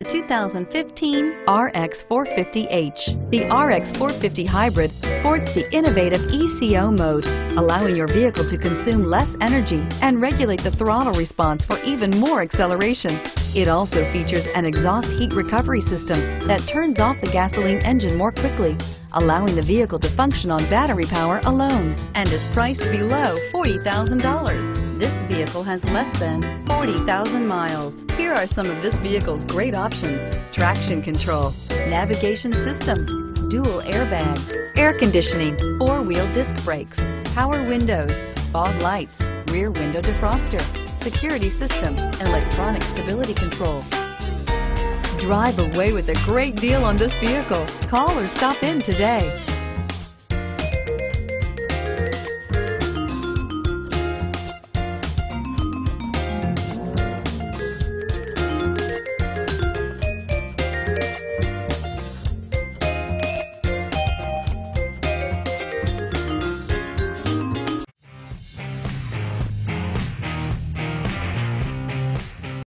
The 2015 RX 450h. The RX 450 Hybrid sports the innovative ECO mode, allowing your vehicle to consume less energy and regulate the throttle response for even more acceleration. It also features an exhaust heat recovery system that turns off the gasoline engine more quickly, allowing the vehicle to function on battery power alone and is priced below $40,000. This vehicle has less than 40,000 miles. Here are some of this vehicle's great options. Traction control, navigation system, dual airbags, air conditioning, four-wheel disc brakes, power windows, fog lights, rear window defroster, security system, electronic stability control. Drive away with a great deal on this vehicle. Call or stop in today.